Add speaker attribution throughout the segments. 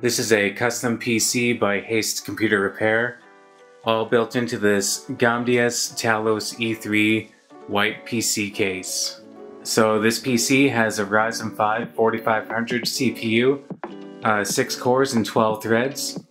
Speaker 1: This is a custom PC by Haiste Computer Repair, all built into this Gamdias Talos E3 white PC case. So this PC has a Ryzen 5 4500 CPU, uh, 6 cores and 12 threads,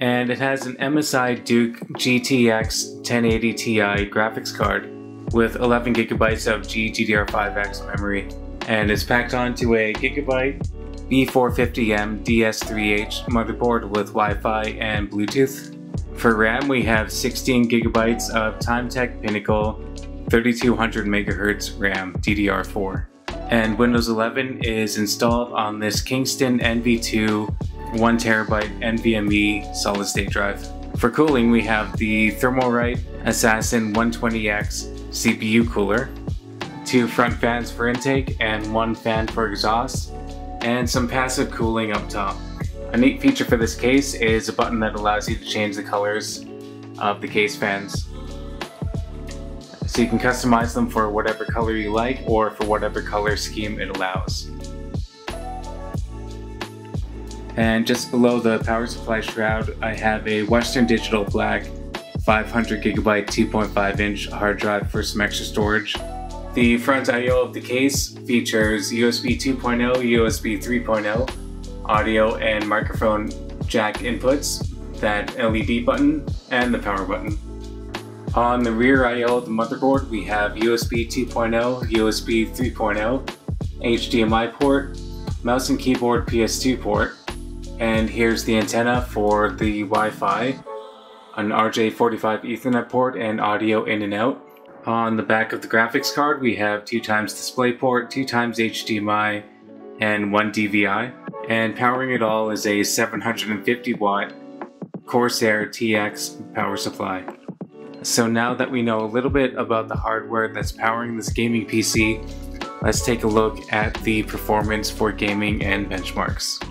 Speaker 1: and it has an MSI Duke GTX 1080 Ti graphics card with 11 gigabytes of GDDR5X memory, and is packed onto a Gigabyte B450M DS3H motherboard with Wi-Fi and Bluetooth. For RAM, we have 16 gigabytes of Timetec Pinnacle 3200 MHz RAM DDR4. And Windows 11 is installed on this Kingston NV2 1TB NVMe solid state drive. For cooling, we have the Thermalright Assassin 120X CPU cooler, two front fans for intake and one fan for exhaust, and some passive cooling up top. A neat feature for this case is a button that allows you to change the colors of the case fans. So you can customize them for whatever color you like or for whatever color scheme it allows. And just below the power supply shroud, I have a Western Digital Black 500 gigabyte 2.5 inch hard drive for some extra storage. The front I.O. of the case features USB 2.0, USB 3.0, audio and microphone jack inputs, that LED button, and the power button. On the rear I.O. of the motherboard, we have USB 2.0, USB 3.0, HDMI port, mouse and keyboard PS2 port, and here's the antenna for the Wi-Fi, an RJ45 Ethernet port, and audio in and out. On the back of the graphics card, we have 2 times DisplayPort, 2 times HDMI, and 1 DVI. And powering it all is a 750 watt Corsair TX power supply. So now that we know a little bit about the hardware that's powering this gaming PC, let's take a look at the performance for gaming and benchmarks.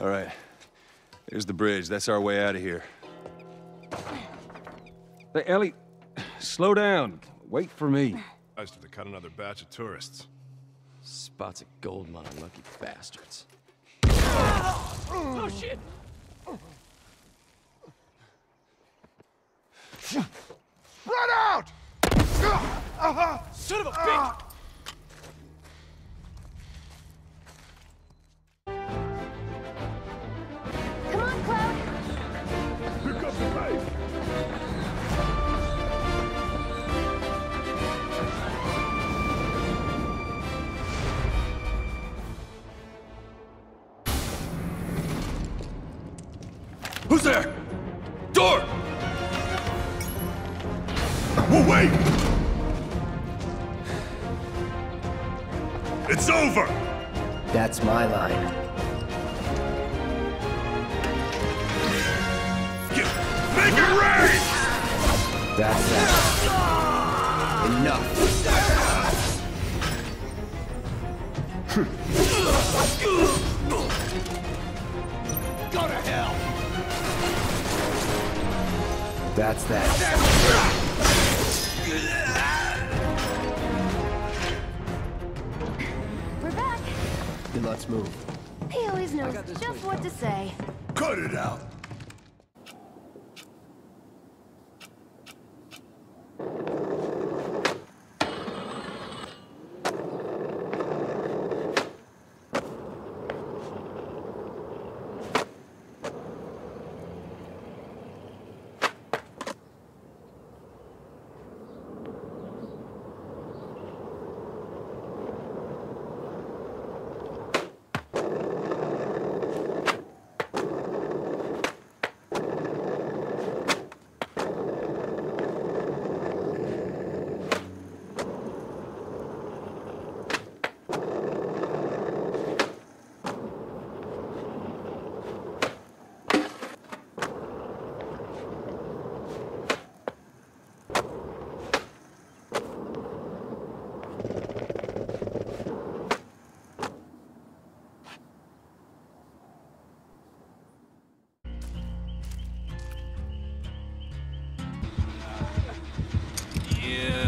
Speaker 2: All right. There's the bridge. That's our way out of here.
Speaker 3: Hey, Ellie, slow down. Wait for me.
Speaker 4: Nice to cut another batch of tourists.
Speaker 5: Spots a gold mine, lucky bastards.
Speaker 6: Oh, shit!
Speaker 4: Spread out!
Speaker 6: Son of a bitch!
Speaker 4: Who's there? Door!
Speaker 2: We wait! It's over!
Speaker 6: That's my line.
Speaker 2: Make it rain!
Speaker 6: That's that. Enough.
Speaker 2: Go to hell!
Speaker 6: That's that.
Speaker 7: We're back.
Speaker 6: Then let's move.
Speaker 7: He always knows just what to say.
Speaker 2: Cut it out! Yeah.